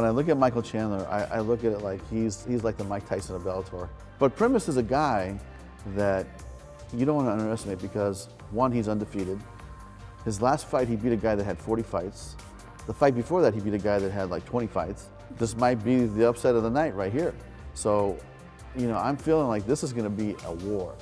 when I look at Michael Chandler, I, I look at it like he's he's like the Mike Tyson of Bellator. But Primus is a guy that you don't want to underestimate because one, he's undefeated. His last fight, he beat a guy that had 40 fights. The fight before that, he beat a guy that had like 20 fights. This might be the upset of the night right here. So, you know, I'm feeling like this is going to be a war.